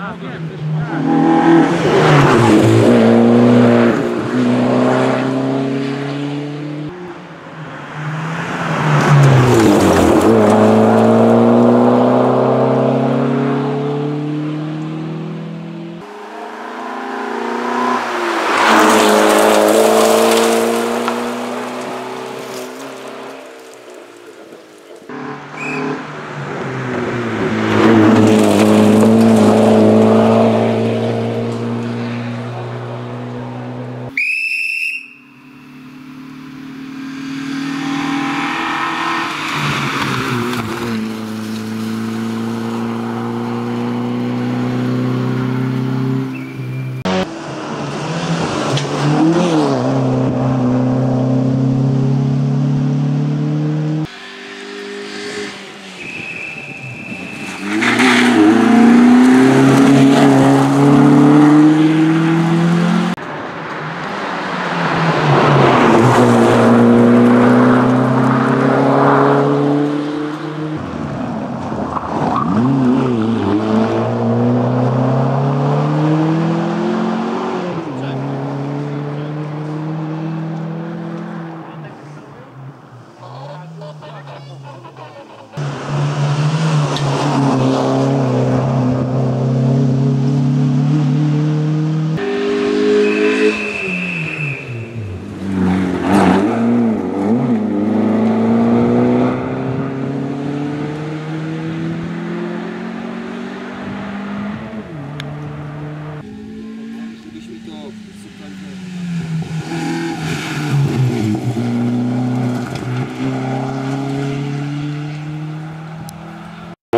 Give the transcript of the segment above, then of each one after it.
Hopkins.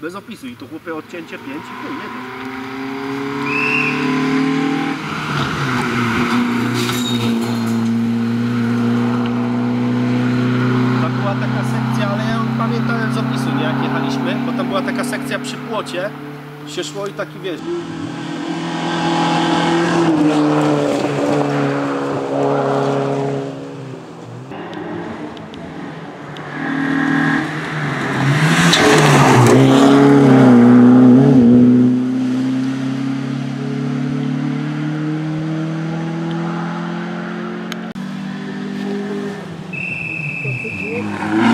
Bez opisu i tu chłopie odcięcie 5 i chuj, jedzie. Tam była taka sekcja, ale ja pamiętałem z opisu, nie jak jechaliśmy, bo tam była taka sekcja przy płocie, się szło i taki wiesz. Amen.